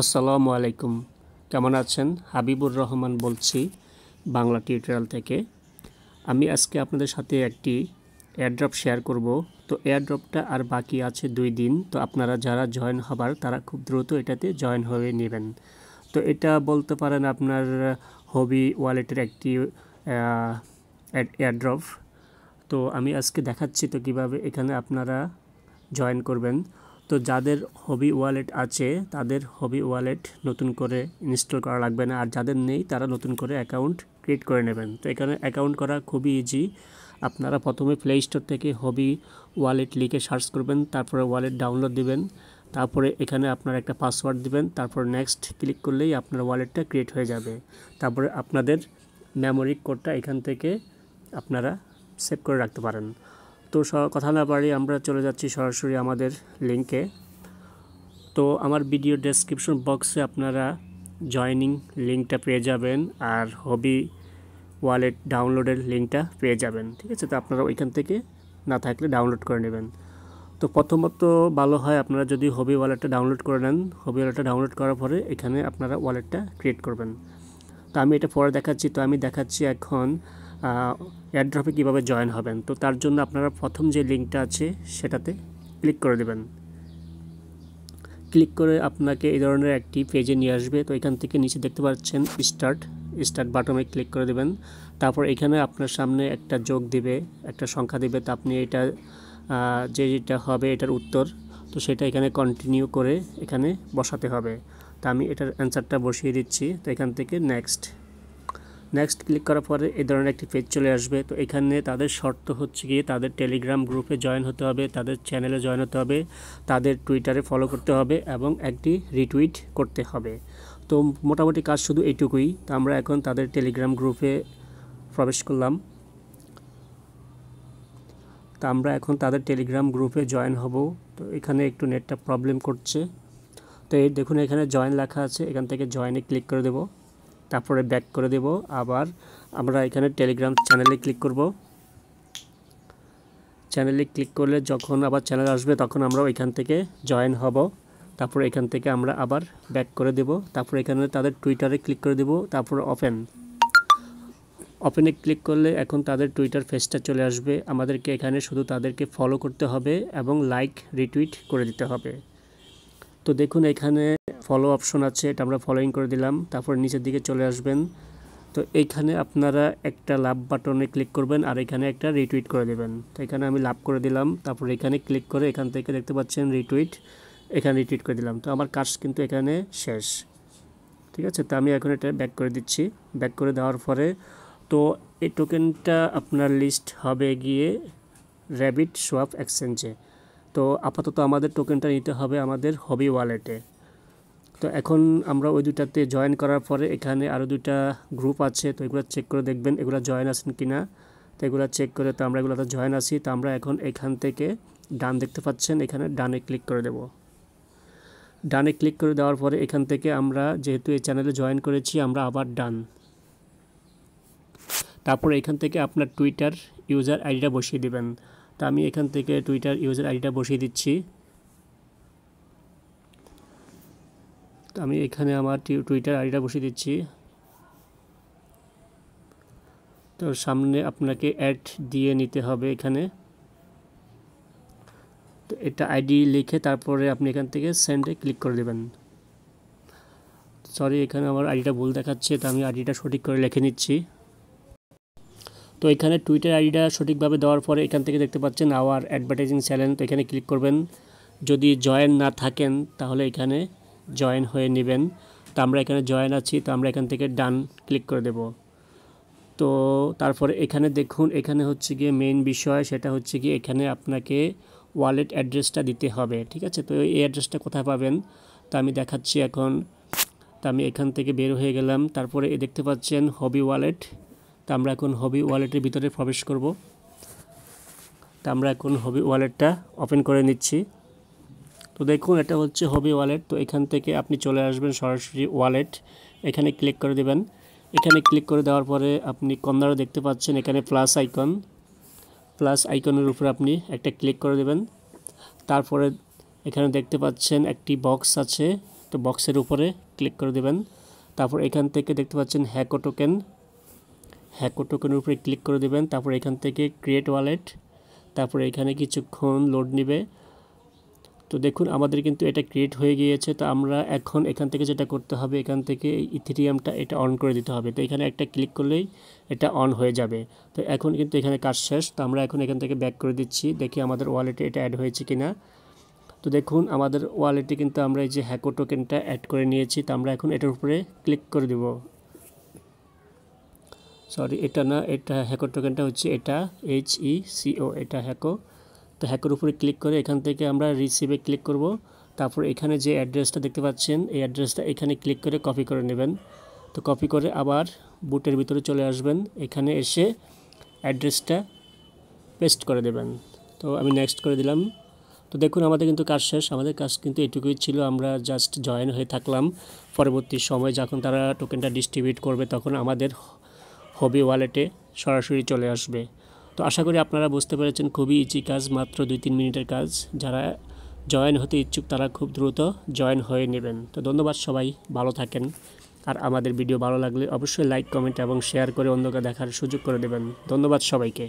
আসসালামু আলাইকুম। কেমন আছেন? হাবিবুর রহমান বলছি বাংলা টিউটোরিয়াল থেকে। আমি আজকে আপনাদের সাথে একটি এয়ারড্রপ শেয়ার করব। তো এয়ারড্রপটা আর বাকি আছে দুই দিন। তো আপনারা যারা জয়েন হবার, তারা খুব দ্রুত এটাতে জয়েন হয়ে নেবেন। তো এটা বলতে পারেন আপনার হবি ওয়ালেটের একটি এয়ারড্রপ তো আমি আজকে দেখাচ্ছি তো কীভাবে এখানে আপনারা জয়েন করবেন। তো যাদের হবি ওয়ালেট আছে, তাদের হবি ওয়ালেট নতুন করে ইনস্টল করা লাগবে না। আর যাদের নেই, তারা নতুন করে অ্যাকাউন্ট ক্রিয়েট করে নেবেন। তো এখানে অ্যাকাউন্ট করা খুবই ইজি আপনারা প্রথমে প্লে স্টোর থেকে হবি ওয়ালেট লিখে সার্চ করবেন, তারপরে ওয়ালেট ডাউনলোড দিবেন, তারপরে এখানে আপনার একটা পাসওয়ার্ড দিবেন, তারপর নেক্সট ক্লিক করলেই আপনার ওয়ালেটটা ক্রিয়েট হয়ে যাবে। তারপরে আপনাদের মেমোরি কোডটা এখান থেকে আপনারা সেভ করে রাখতে পারেন। তো কথা না পারি আমরা চলে যাচ্ছি সরাসরি আমাদের লিঙ্কে তো আমার ভিডিও ডেসক্রিপশন বক্সে আপনারা জয়নিং লিঙ্কটা পেয়ে যাবেন আর হবি ওয়ালেট ডাউনলোডের লিঙ্কটা পেয়ে যাবেন, ঠিক আছে? তো আপনারা ওইখান থেকে না থাকলে ডাউনলোড করে নেবেন। তো প্রথমত ভালো হয় আপনারা যদি হবি ওয়ালেটটা ডাউনলোড করে নেন হবি ওয়ালেটটা ডাউনলোড করার পরে এখানে আপনারা ওয়ালেটটা ক্রিয়েট করবেন। তো আমি এটা পরে দেখাচ্ছি, তো আমি দেখাচ্ছি এখন এয়ারড্রপে কীভাবে জয়েন হবেন? তো তার জন্য আপনারা প্রথম যে লিঙ্কটা আছে, সেটাতে ক্লিক করে দেবেন। ক্লিক করে আপনাকে এই ধরনের একটি পেজে নিয়ে আসবে। তো এখান থেকে নিচে দেখতে পাচ্ছেন স্টার্ট স্টার্ট বাটনে ক্লিক করে দেবেন। তারপর এখানে আপনার সামনে একটা যোগ দিবে, একটা সংখ্যা দিবে। তো আপনি এটা যে যেটা হবে এটার উত্তর, তো সেটা এখানে কন্টিনিউ করে এখানে বসাতে হবে। তা আমি এটার অ্যান্সারটা বসিয়ে দিচ্ছি। তো এখান থেকে নেক্সট নেক্সট ক্লিক করার পরে এই ধরনের একটি পেজ চলে আসবে। তো এখানে তাদের শর্ত হচ্ছে গিয়ে তাদের টেলিগ্রাম গ্রুপে জয়েন হতে হবে, তাদের চ্যানেলে জয়েন হতে হবে, তাদের টুইটারে ফলো করতে হবে এবং একটি রিটুইট করতে হবে। তো মোটামুটি কাজ শুধু এইটুকুই। তো আমরা এখন তাদের টেলিগ্রাম গ্রুপে প্রবেশ করলাম। তা আমরা এখন তাদের টেলিগ্রাম গ্রুপে জয়েন হব। তো এখানে একটু নেটটা প্রবলেম করছে। তো এই দেখুন এখানে জয়েন লেখা আছে, এখান থেকে জয়েনে ক্লিক করে দেবো। তারপরে ব্যাক করে দেব। আবার আমরা এখানে টেলিগ্রাম চ্যানেলে ক্লিক করব। চ্যানেলে ক্লিক করলে যখন আবার চ্যানেল আসবে, তখন আমরা ওইখান থেকে জয়েন হব। তারপর এখান থেকে আমরা আবার ব্যাক করে দেব। তারপর এখানে তাদের টুইটারে ক্লিক করে দেব। তারপর ওপেন ওপেনে ক্লিক করলে এখন তাদের টুইটার ফেসটা চলে আসবে। আমাদেরকে এখানে শুধু তাদেরকে ফলো করতে হবে এবং লাইক রিটুইট করে দিতে হবে। তো দেখুন এখানে ফলো অপশন আছে, এটা আমরা ফলোইং করে দিলাম, তারপর নিচের দিকে চলে আসবেন। তো এইখানে আপনারা একটা লাভ বাটনে ক্লিক করবেন আর এখানে একটা রিটুইট করে দেবেন। তো এখানে আমি লাভ করে দিলাম, তারপর এখানে ক্লিক করে এখান থেকে দেখতে পাচ্ছেন রিটুইট এখানে রিটুইট করে দিলাম। তো আমার কাজ কিন্তু এখানে শেষ। ঠিক আছে? তো আমি এখন এটা ব্যাক করে দিচ্ছি। ব্যাক করে দেওয়ার পরে, তো এই টোকেনটা আপনার লিস্ট হবে গিয়ে র্যাবিট সোয়াপ এক্সচেঞ্জে তো আপাতত আমাদের টোকেনটা নিতে হবে আমাদের হবি ওয়ালেটে তো এখন আমরা ওই দুটাতে জয়েন করার পরে এখানে আরও দুইটা গ্রুপ আছে, তো এগুলো চেক করে দেখবেন এগুলো জয়েন আছেন কি না তো এগুলো চেক করে তো আমরা এগুলোতে জয়েন আছি, তো আমরা এখন এখান থেকে ডান দেখতে পাচ্ছেন, এখানে ডানে ক্লিক করে দেব। ডানে ক্লিক করে দেওয়ার পরে এখান থেকে আমরা যেহেতু এই চ্যানেলে জয়েন করেছি, আমরা আবার ডান। তারপর এখান থেকে আপনার টুইটার ইউজার আইডিটা বসিয়ে দেবেন। তো আমি এখান থেকে টুইটার ইউজার আইডিটা বসিয়ে দিচ্ছি। আমি এখানে আমার টুইটার আইডিটা বসিয়ে দিচ্ছি। তো সামনে আপনাকে অ্যাড দিয়ে নিতে হবে এখানে। তো এটা আইডি লিখে তারপরে আপনি এখান থেকে সেন্ডে ক্লিক করে দেবেন। সরি এখানে আমার আইডিটা ভুল দেখাচ্ছে, তো আমি আইডিটা সঠিক করে লিখে নিচ্ছি। তো এখানে টুইটার আইডিটা সঠিকভাবে দেওয়ার পরে এখান থেকে দেখতে পাচ্ছেন আওয়ার অ্যাডভার্টাইজিং চ্যানেল তো এখানে ক্লিক করবেন। যদি জয়েন না থাকেন, তাহলে এখানে জয়েন হয়ে নেবেন। তো আমরা এখানে জয়েন আছি, তো আমরা এখান থেকে ডান ক্লিক করে দেব। তো তারপরে এখানে দেখুন, এখানে হচ্ছে গিয়ে মেইন বিষয়, সেটা হচ্ছে গিয়ে এখানে আপনাকে ওয়ালেট অ্যাড্রেসটা দিতে হবে, ঠিক আছে? তো এই অ্যাড্রেসটা কোথায় পাবেন? তা আমি দেখাচ্ছি এখন। তা আমি এখান থেকে বের হয়ে গেলাম। তারপরে এ দেখতে পাচ্ছেন হবি ওয়ালেট তা আমরা এখন হবি ওয়ালেটের ভিতরে প্রবেশ করব। তা আমরা এখন হবি ওয়ালেটটা ওপেন করে নিচ্ছি। তো দেখুন, এটা হচ্ছে হবি ওয়ালেট তো এখান থেকে আপনি চলে আসবেন সরাসরি ওয়ালেট এখানে ক্লিক করে দেবেন। এখানে ক্লিক করে দেওয়ার পরে আপনি কর্নারে দেখতে পাচ্ছেন, এখানে প্লাস আইকন প্লাস আইকনের উপরে আপনি একটা ক্লিক করে দেবেন। তারপরে এখানে দেখতে পাচ্ছেন একটি বক্স আছে, তো বক্সের উপরে ক্লিক করে দেবেন। তারপর এখান থেকে দেখতে পাচ্ছেন হ্যাকো টোকেন হ্যাকো টোকেনের উপরে ক্লিক করে দেবেন। তারপর এখান থেকে ক্রিয়েট ওয়ালেট তারপর এখানে কিছুক্ষণ লোড নেবে। তো দেখুন, আমাদের কিন্তু এটা ক্রিয়েট হয়ে গিয়েছে। তো আমরা এখন এখান থেকে যেটা করতে হবে, এখান থেকে ইথেরিয়ামটা এটা অন করে দিতে হবে। তো এখানে একটা ক্লিক করলেই এটা অন হয়ে যাবে। তো এখন কিন্তু এখানে কাজ শেষ। তো আমরা এখন এখান থেকে ব্যাক করে দিচ্ছি। দেখি আমাদের ওয়ালেটে এটা অ্যাড হয়েছে কি না তো দেখুন, আমাদের ওয়ালেটে কিন্তু আমরা এই যে হ্যাকো টোকেনটা অ্যাড করে নিয়েছি। তো আমরা এখন এটার উপরে ক্লিক করে দেব। সরি এটা না, এটা হ্যাকো টোকেনটা হচ্ছে এটা এইচ ই সিও এটা হ্যাকো তো হ্যাকের উপরে ক্লিক করে এখান থেকে আমরা রিসিভে ক্লিক করব। তারপর এখানে যে অ্যাড্রেসটা দেখতে পাচ্ছেন, এই অ্যাড্রেসটা এখানে ক্লিক করে কপি করে নেবেন। তো কপি করে আবার বুটের ভিতরে চলে আসবেন। এখানে এসে অ্যাড্রেসটা পেস্ট করে দেবেন। তো আমি নেক্সট করে দিলাম। তো দেখুন, আমাদের কিন্তু কাজ শেষ। আমাদের কাজ কিন্তু এটুকুই ছিল। আমরা জাস্ট জয়েন হয়ে থাকলাম। পরবর্তী সময় যখন তারা টোকেনটা ডিস্ট্রিবিউট করবে, তখন আমাদের হবি ওয়ালেটে সরাসরি চলে আসবে। তো আশা করি আপনারা বুঝতে পেরেছেন খুবই ইজি কাজ, মাত্র দুই তিন মিনিটের কাজ। যারা জয়েন হতে ইচ্ছুক তারা খুব দ্রুত জয়েন হয়ে নেবেন। তো ধন্যবাদ সবাই, ভালো থাকেন। আর আমাদের ভিডিও ভালো লাগলে অবশ্যই লাইক কমেন্ট এবং শেয়ার করে অন্যকে দেখার সুযোগ করে দেবেন। ধন্যবাদ সবাইকে।